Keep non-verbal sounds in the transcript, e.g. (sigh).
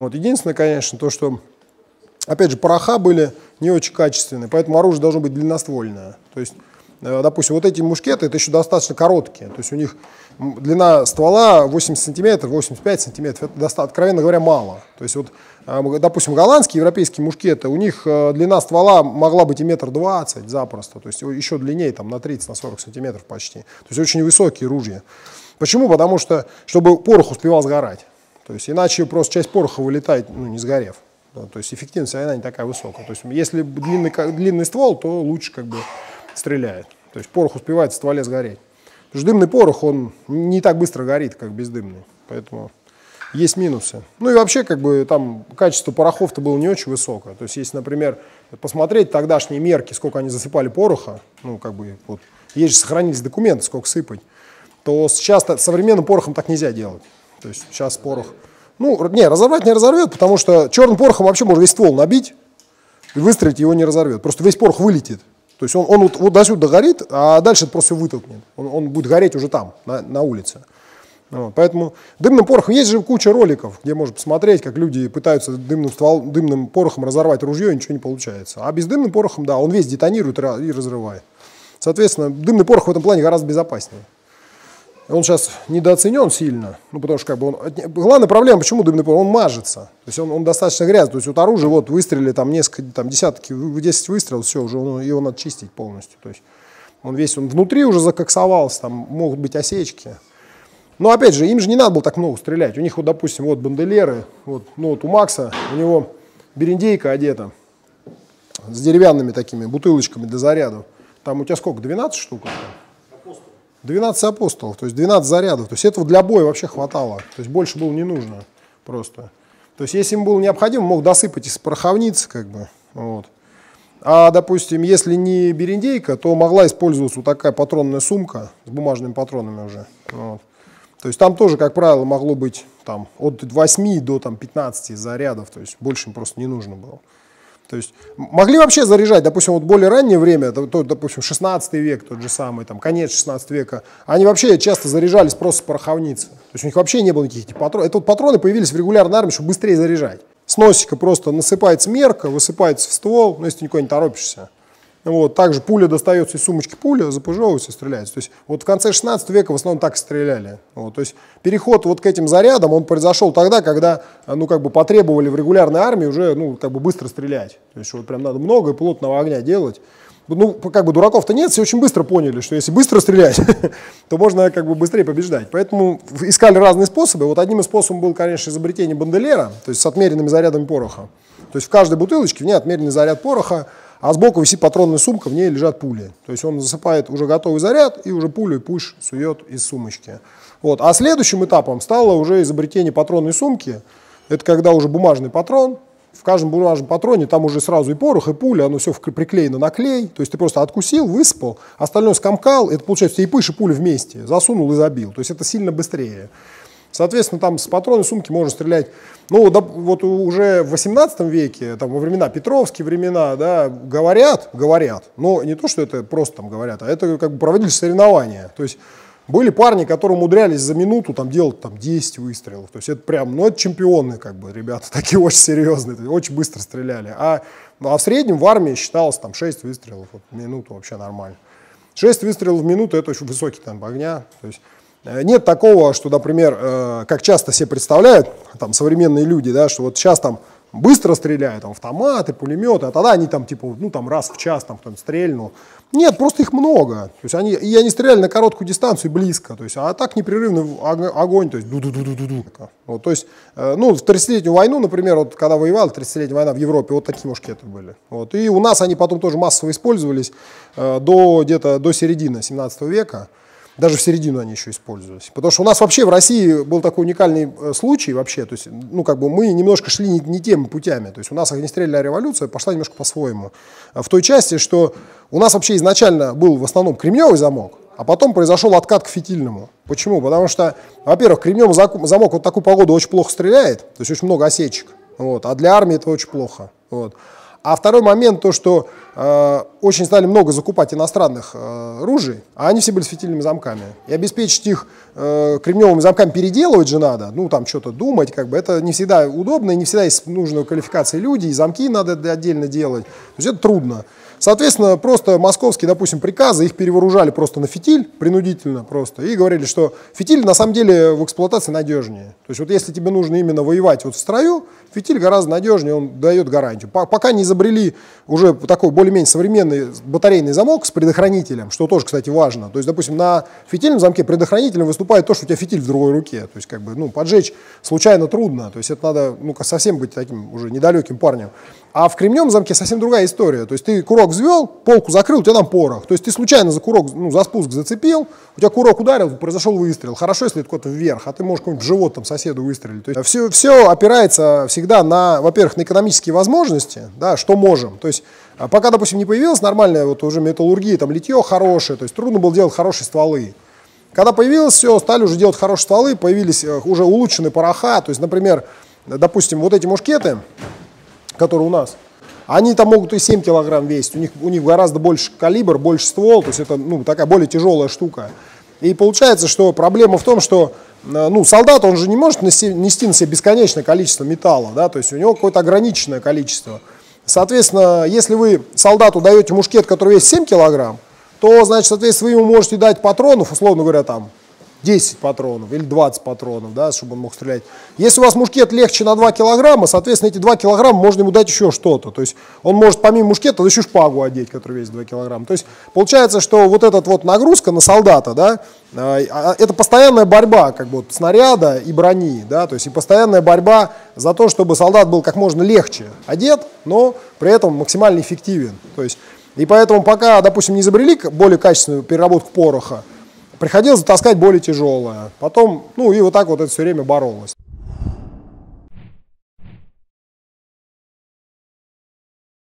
Вот. Единственное, конечно, то, что, опять же, пороха были не очень качественные, поэтому оружие должно быть длинноствольное. То есть, э, допустим, вот эти мушкеты, это еще достаточно короткие. То есть у них длина ствола 80 сантиметров, 85 сантиметров. Это, достаточно, откровенно говоря, мало. То есть вот, э, допустим, голландские, европейские мушкеты, у них э, длина ствола могла быть и метр двадцать запросто. То есть еще длиннее, там на 30, на 40 сантиметров почти. То есть очень высокие ружья. Почему? Потому что, чтобы порох успевал сгорать. То есть иначе просто часть пороха вылетает, ну, не сгорев. Да, то есть эффективность она не такая высокая. То есть если длинный, длинный ствол, то лучше как бы стреляет. То есть порох успевает в стволе сгореть. Потому что дымный порох, он не так быстро горит, как бездымный. Поэтому есть минусы. Ну и вообще, как бы там качество порохов-то было не очень высокое. То есть, если, например, посмотреть тогдашние мерки, сколько они засыпали пороха, ну, как бы, вот, есть же сохранились документы, сколько сыпать, то сейчас современным порохом так нельзя делать. То есть сейчас порох... Ну, не, разорвать не разорвет, потому что черным порохом вообще можно весь ствол набить, и выстрелить его не разорвет. Просто весь порох вылетит. То есть он, он вот, вот до сюда горит, а дальше просто вытолкнет. Он, он будет гореть уже там, на, на улице. Вот, поэтому дымным порохом есть же куча роликов, где можно посмотреть, как люди пытаются дымным, ствол, дымным порохом разорвать ружье, и ничего не получается. А бездымным порохом, да, он весь детонирует и разрывает. Соответственно, дымный порох в этом плане гораздо безопаснее. Он сейчас недооценен сильно, ну, потому что как бы он... Главная проблема, почему дымный порох, он мажется. То есть он, он достаточно грязный. То есть вот оружие, вот выстрелили там несколько, там десятки, 10 выстрелов, все, уже он, его надо чистить полностью. То есть он весь, он внутри уже закоксовался, там могут быть осечки. Но опять же, им же не надо было так много стрелять. У них вот, допустим, вот бандолеры, вот, ну вот у Макса, у него берендейка одета с деревянными такими бутылочками для зарядов. Там у тебя сколько, 12 штук? 12 апостолов, то есть 12 зарядов. То есть этого для боя вообще хватало. То есть больше было не нужно просто. То есть если им было необходимо, мог досыпать из пороховницы, как бы. Вот. А, допустим, если не берендейка, то могла использоваться вот такая патронная сумка с бумажными патронами уже. Вот. То есть там тоже, как правило, могло быть там, от 8 до там, 15 зарядов, то есть больше им просто не нужно было. То есть могли вообще заряжать, допустим, вот более раннее время, то, допустим, 16 век тот же самый, там, конец 16 века, они вообще часто заряжались просто с пороховницы. То есть у них вообще не было никаких этих патронов. Это вот патроны появились в регулярной армии, чтобы быстрее заряжать. С носика просто насыпается мерка, высыпается в ствол, ну, если никуда не торопишься. Вот, также пуля достается из сумочки пуля, запужевывается и стреляется. То есть вот в конце 16 века в основном так и стреляли. Вот, то есть переход вот к этим зарядам, он произошел тогда, когда ну, как бы потребовали в регулярной армии уже ну, как бы быстро стрелять. То есть вот прям надо много и плотного огня делать. Ну, как бы дураков-то нет, все очень быстро поняли, что если быстро стрелять, (laughs) то можно как бы быстрее побеждать. Поэтому искали разные способы. Вот одним из способов был, конечно, изобретение бандолера, то есть с отмеренными зарядами пороха. То есть в каждой бутылочке в ней отмеренный заряд пороха, а сбоку висит патронная сумка, в ней лежат пули. То есть он засыпает уже готовый заряд и уже пулю и пуш сует из сумочки. Вот. А следующим этапом стало уже изобретение патронной сумки. Это когда уже бумажный патрон, в каждом бумажном патроне там уже сразу и порох, и пуля, оно все приклеено на клей. То есть ты просто откусил, высыпал, остальное скомкал, это получается и пыш, и пуля вместе, засунул и забил. То есть это сильно быстрее. Соответственно, там с патронной сумки можно стрелять. Ну, да, вот уже в 18 веке, там, во времена Петровские времена, да, говорят, говорят, но не то, что это просто там говорят, а это как бы проводили соревнования. То есть были парни, которые умудрялись за минуту там делать там 10 выстрелов. То есть это прям, ну это чемпионы, как бы, ребята, (laughs) такие очень серьезные, очень быстро стреляли. А, ну, а в среднем в армии считалось там 6 выстрелов вот, в минуту вообще нормально. 6 выстрелов в минуту это очень высокий темп огня. То есть нет такого, что, например, э, как часто себе представляют там, современные люди, да, что вот сейчас там быстро стреляют, там, автоматы, пулеметы, а тогда они там типа, ну там раз в час там кто-нибудь стрельнул. Нет, просто их много. То есть они, и они стреляли на короткую дистанцию близко. То есть, а так непрерывный огонь, то есть ду ду ду ду ду ду Вот, то есть, э, ну, в 30-летнюю войну, например, вот когда воевала 30-летняя война в Европе, вот такие мушкеты были. Вот. И у нас они потом тоже массово использовались до где-то до середины 17 века. Даже в середину они еще использовались. Потому что у нас вообще в России был такой уникальный э, случай вообще. То есть, ну, как бы мы немножко шли не, не теми путями. То есть у нас огнестрельная революция пошла немножко по-своему. А в той части, что у нас вообще изначально был в основном кремневый замок, а потом произошел откат к фитильному. Почему? Потому что, во-первых, кремневый замок вот такую погоду очень плохо стреляет, то есть очень много осечек. Вот, а для армии это очень плохо. Вот. А второй момент, то, что очень стали много закупать иностранных э, ружей, а они все были с фитильными замками. И обеспечить их э, кремневыми замками переделывать же надо, ну там что-то думать, как бы это не всегда удобно, и не всегда есть нужная квалификация людей, и замки надо отдельно делать. То есть это трудно. Соответственно, просто московские, допустим, приказы, их перевооружали просто на фитиль, принудительно просто, и говорили, что фитиль на самом деле в эксплуатации надежнее. То есть вот если тебе нужно именно воевать вот в строю, фитиль гораздо надежнее, он дает гарантию. Пока не изобрели уже такой более-менее современный батарейный замок с предохранителем, что тоже, кстати, важно. То есть, допустим, на фитильном замке предохранителем выступает то, что у тебя фитиль в другой руке. То есть, как бы, ну, поджечь случайно трудно. То есть, это надо, ну, совсем быть таким уже недалеким парнем. А в кремнем замке совсем другая история. То есть ты курок взвел, полку закрыл, у тебя там порох. То есть ты случайно за курок, ну, за спуск зацепил, у тебя курок ударил, произошел выстрел. Хорошо, если это куда-то вверх, а ты можешь какой-нибудь живот там соседу выстрелить. То есть все, все опирается всегда на, во-первых, на экономические возможности, да, что можем. То есть а пока, допустим, не появилась нормальная вот уже металлургия, там литье хорошее, то есть трудно было делать хорошие стволы. Когда появилось все, стали уже делать хорошие стволы, появились э, уже улучшенные пороха. То есть, например, допустим, вот эти мушкеты, которые у нас, они там могут и 7 килограмм весить, у них, у них гораздо больше калибр, больше ствол, то есть это ну, такая более тяжелая штука. И получается, что проблема в том, что э, ну, солдат, он же не может нести, нести на себе бесконечное количество металла, да, то есть у него какое-то ограниченное количество. Соответственно, если вы солдату даете мушкет, который весит 7 килограмм, то, значит, соответственно, вы ему можете дать патронов, условно говоря, там, 10 патронов или 20 патронов, да, чтобы он мог стрелять. Если у вас мушкет легче на 2 килограмма, соответственно, эти 2 килограмма можно ему дать еще что-то. То есть он может помимо мушкета еще шпагу одеть, которая весит 2 килограмма. То есть получается, что вот эта вот нагрузка на солдата, да, а, а, это постоянная борьба как бы вот, снаряда и брони, да, то есть и постоянная борьба за то, чтобы солдат был как можно легче одет, но при этом максимально эффективен. То есть, и поэтому пока, допустим, не изобрели более качественную переработку пороха, приходилось затаскать более тяжелое. Потом, ну и вот так вот это все время боролось.